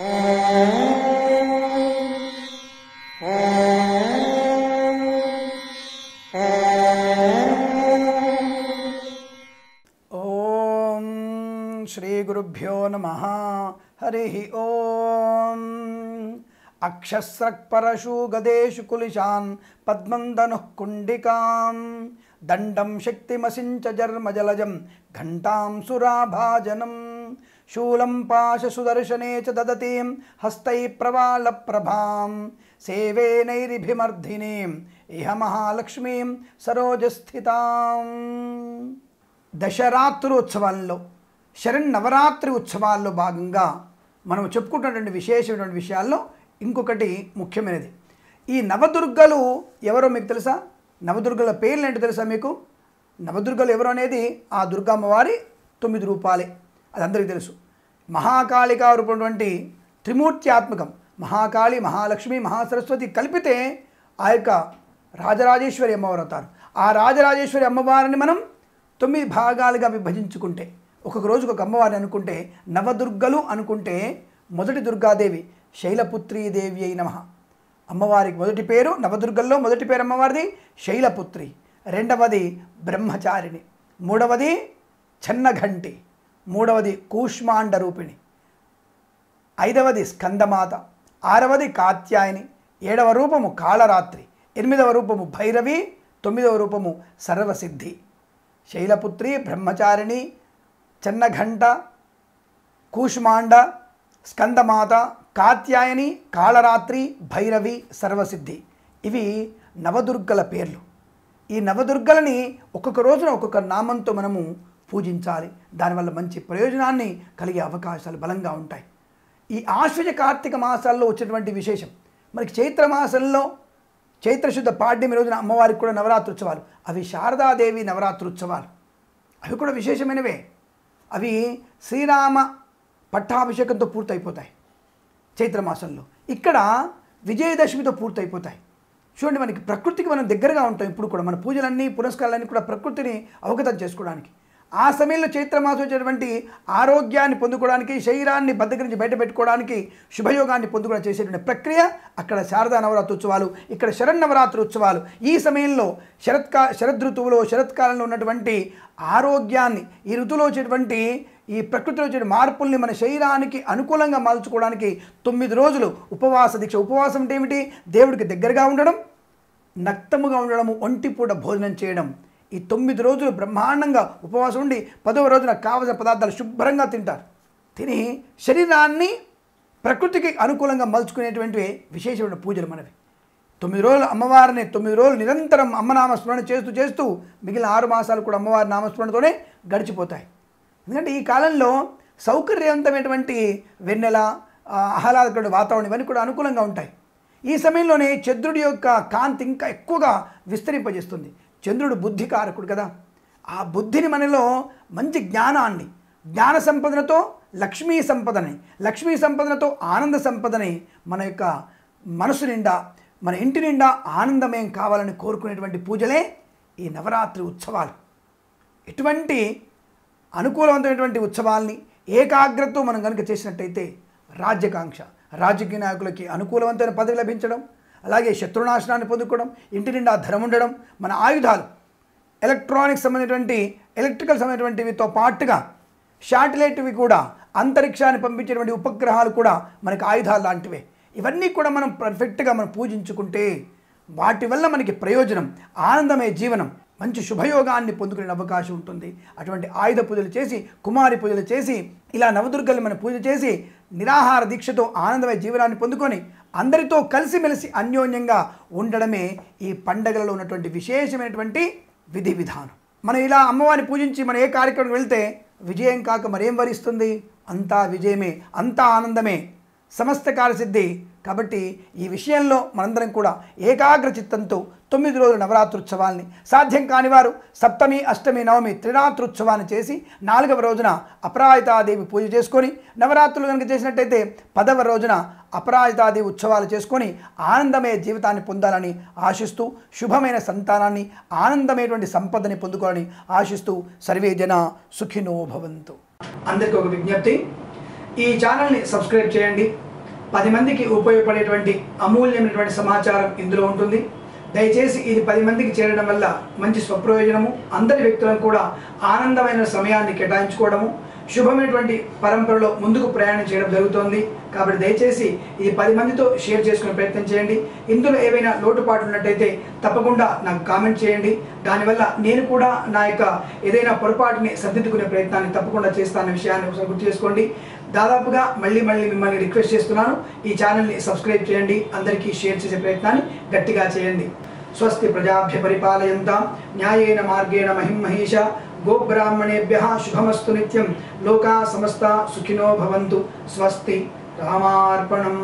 ఓం శ్రీ గురుభ్యో నమ. హరి ఓం. అక్షస్రక్పరశు గదేషు కులిశాన్ పద్మందను కుండికాం. దండం శక్తిమసించ జర్మజలజం ఘంటాం సురాభాజనం. శూలం పాశసుదర్శనే చ దదతీం హస్తై ప్రవాళ ప్రభాం సేవే ఇహ మహాలక్ష్మీం సరోజస్థితాం దశరాత్రి ఉత్సవాల్లో శరణ్ ఉత్సవాల్లో భాగంగా మనం చెప్పుకుంటున్నటువంటి విశేషమైనటువంటి విషయాల్లో ఇంకొకటి ముఖ్యమైనది. ఈ నవదుర్గలు ఎవరో మీకు తెలుసా? నవదుర్గల పేర్లు ఏంటో తెలుసా మీకు? నవదుర్గలు ఎవరు అనేది ఆ దుర్గమ్మవారి తొమ్మిది రూపాలే. అది అందరికీ తెలుసు. మహాకాళికా రూపమైనటువంటి త్రిమూర్త్యాత్మకం మహాకాళి మహాలక్ష్మి మహాసరస్వతి కలిపితే ఆ యొక్క రాజరాజేశ్వరి అమ్మవారు అవుతారు. ఆ రాజరాజేశ్వరి అమ్మవారిని మనం తొమ్మిది భాగాలుగా విభజించుకుంటే ఒక్కొక్క రోజుకు ఒక అమ్మవారిని అనుకుంటే నవదుర్గలు అనుకుంటే మొదటి దుర్గాదేవి శైలపుత్రీదేవి అయి నమ. అమ్మవారికి మొదటి పేరు నవదుర్గల్లో మొదటి పేరు అమ్మవారిది శైలపుత్రి. రెండవది బ్రహ్మచారిణి. మూడవది చెన్నఘంటి మూడవది కూష్మాండ రూపిణి ఐదవది స్కందమాత. ఆరవది కాత్యాయని. ఏడవ రూపము కాళరాత్రి. ఎనిమిదవ రూపము భైరవి. తొమ్మిదవ రూపము సర్వసిద్ధి. శైలపుత్రి బ్రహ్మచారిణి చెన్నఘంట కూష్మాండ స్కందమాత కాత్యాయని కాళరాత్రి భైరవి సర్వసిద్ధి. ఇవి నవదుర్గల పేర్లు. ఈ నవదుర్గలని ఒక్కొక్క రోజున ఒక్కొక్క నామంతో మనము పూజించాలి. దానివల్ల మంచి ప్రయోజనాన్ని కలిగే అవకాశాలు బలంగా ఉంటాయి. ఈ ఆశ్వజ కార్తీక మాసాల్లో వచ్చేటువంటి విశేషం. మనకి చైత్ర మాసంలో చైత్రశుద్ధ పాడ్యమి రోజున అమ్మవారికి కూడా నవరాత్రి ఉత్సవాలు అవి శారదాదేవి నవరాత్రి ఉత్సవాలు అవి కూడా విశేషమైనవే. అవి శ్రీరామ పట్టాభిషేకంతో పూర్తయిపోతాయి చైత్రమాసంలో ఇక్కడ విజయదశమితో పూర్తయిపోతాయి. చూడండి మనకి ప్రకృతికి మనం దగ్గరగా ఉంటాం. ఇప్పుడు కూడా మన పూజలన్నీ పురస్కారాలన్నీ కూడా ప్రకృతిని అవగతం చేసుకోవడానికి. ఆ సమయంలో చైత్రమాసం వచ్చేటువంటి ఆరోగ్యాన్ని పొందుకోవడానికి శరీరాన్ని బద్దకరించి బయట పెట్టుకోవడానికి శుభయోగాన్ని పొందుకోవడం చేసేటువంటి ప్రక్రియ అక్కడ శారదా నవరాత్రి ఉత్సవాలు ఇక్కడ శరన్నవరాత్రి ఉత్సవాలు. ఈ సమయంలో శరత్కా శరదృతువులో శరత్కాలంలో ఉన్నటువంటి ఆరోగ్యాన్ని ఈ ఋతువులో వచ్చేటువంటి ఈ ప్రకృతిలో వచ్చే మార్పుల్ని మన శరీరానికి అనుకూలంగా మార్చుకోవడానికి తొమ్మిది రోజులు ఉపవాస దీక్ష. ఉపవాసం అంటే ఏమిటి? దేవుడికి దగ్గరగా ఉండడం నక్తముగా ఉండడము ఒంటిపూట భోజనం చేయడం. ఈ తొమ్మిది రోజులు బ్రహ్మాండంగా ఉపవాసం ఉండి పదవ రోజున కావలసిన పదార్థాలు శుభ్రంగా తింటారు. తిని శరీరాన్ని ప్రకృతికి అనుకూలంగా మలుచుకునేటువంటి విశేషమైన పూజలు మనవి. తొమ్మిది రోజులు అమ్మవారిని తొమ్మిది రోజులు నిరంతరం అమ్మ నామస్మరణ చేస్తూ చేస్తూ మిగిలిన ఆరు మాసాలు కూడా అమ్మవారి నామస్మరణతోనే గడిచిపోతాయి. ఎందుకంటే ఈ కాలంలో సౌకర్యవంతమైనటువంటి వెన్నెల ఆహ్లాదకరమైన వాతావరణం ఇవన్నీ కూడా అనుకూలంగా ఉంటాయి. ఈ సమయంలోనే చంద్రుడి యొక్క కాంతి ఇంకా ఎక్కువగా విస్తరింపజేస్తుంది. చంద్రుడు బుద్ధి కారకుడు కదా. ఆ బుద్ధిని మనలో మంచి జ్ఞానాన్ని జ్ఞాన సంపదనతో లక్ష్మీ సంపదని లక్ష్మీ సంపదనతో ఆనంద సంపదని మన యొక్క మనసు నిండా మన ఇంటి నిండా ఆనందమయం కావాలని కోరుకునేటువంటి పూజలే ఈ నవరాత్రి ఉత్సవాలు. ఎటువంటి అనుకూలవంతమైనటువంటి ఉత్సవాల్ని ఏకాగ్రతతో మనం కనుక చేసినట్టయితే రాజ్యకాంక్ష రాజకీయ నాయకులకి అనుకూలవంతమైన పదవి లభించడం అలాగే శత్రునాశనాన్ని పొందుకోవడం ఇంటి నిండా ధనం ఉండడం మన ఆయుధాలు ఎలక్ట్రానిక్స్ సంబంధించినటువంటి ఎలక్ట్రికల్ సంబంధించినటువంటివితో పాటుగా శాటిలైట్వి కూడా అంతరిక్షాన్ని పంపించేటువంటి ఉపగ్రహాలు కూడా మనకి ఆయుధాలు లాంటివే. ఇవన్నీ కూడా మనం పర్ఫెక్ట్గా మనం పూజించుకుంటే వాటి వల్ల మనకి ప్రయోజనం ఆనందమే జీవనం. మంచి శుభయోగాన్ని పొందుకునే అవకాశం ఉంటుంది. అటువంటి ఆయుధ పూజలు చేసి కుమారి పూజలు చేసి ఇలా నవదుర్గల్ని మనం పూజ చేసి నిరాహార దీక్షతో ఆనందమయ జీవనాన్ని పొందుకొని అందరితో కలిసిమెలిసి అన్యోన్యంగా ఉండడమే ఈ పండగలలో ఉన్నటువంటి విశేషమైనటువంటి విధి విధానం. మనం ఇలా అమ్మవారిని పూజించి మనం ఏ కార్యక్రమం వెళ్తే విజయం కాక మరేం వరిస్తుంది? అంతా విజయమే అంతా ఆనందమే. సమస్త కాలసిద్ధి కాబట్టి ఈ విషయంలో మనందరం కూడా ఏకాగ్ర చిత్తంతో తొమ్మిది రోజుల నవరాత్రుత్సవాల్ని సాధ్యం కాని వారు సప్తమి అష్టమి నవమి త్రినాత్రుత్సవాన్ని చేసి నాలుగవ రోజున అపరాజితాదేవి పూజ చేసుకొని నవరాత్రులు కనుక చేసినట్టయితే పదవ రోజున అపరాజితాదేవి ఉత్సవాలు చేసుకొని ఆనందమయ జీవితాన్ని పొందాలని ఆశిస్తూ శుభమైన సంతానాన్ని ఆనందమైనటువంటి సంపదని పొందుకోవాలని ఆశిస్తూ సర్వే జన సుఖినో భవంతు. అందరికీ ఒక విజ్ఞప్తి. ఈ ఛానల్ని సబ్స్క్రైబ్ చేయండి. పది మందికి ఉపయోగపడేటువంటి అమూల్యమైనటువంటి సమాచారం ఇందులో ఉంటుంది. దయచేసి ఇది పది మందికి చేరడం వల్ల మంచి స్వప్రయోజనము అందరి వ్యక్తులను కూడా ఆనందమైన సమయాన్ని కేటాయించుకోవడము శుభమైనటువంటి పరంపరలో ముందుకు ప్రయాణం చేయడం జరుగుతోంది. కాబట్టి దయచేసి ఇది పది మందితో షేర్ చేసుకునే ప్రయత్నం చేయండి. ఇందులో ఏవైనా లోటుపాట్లు ఉన్నట్టయితే తప్పకుండా నాకు కామెంట్ చేయండి. దానివల్ల నేను కూడా నా యొక్క ఏదైనా పొరపాటుని సర్దిద్దుకునే ప్రయత్నాన్ని తప్పకుండా చేస్తానన్న విషయాన్ని ఒకసారి గుర్తు చేసుకోండి. దాదాపుగా మళ్ళీ మళ్ళీ మిమ్మల్ని రిక్వెస్ట్ చేస్తున్నాను. ఈ ఛానల్ని సబ్స్క్రైబ్ చేయండి. అందరికీ షేర్ చేసే ప్రయత్నాన్ని గట్టిగా చేయండి. స్వస్తి ప్రజాభ్య పరిపాలయంతా. న్యాయేన మార్గేణ మహిం మహేష గోబ్రాహ్మణేభ్య శుభమస్తు నిత్యం లోకా సమస్త సుఖినో భవంతు స్వస్తి రామార్పణం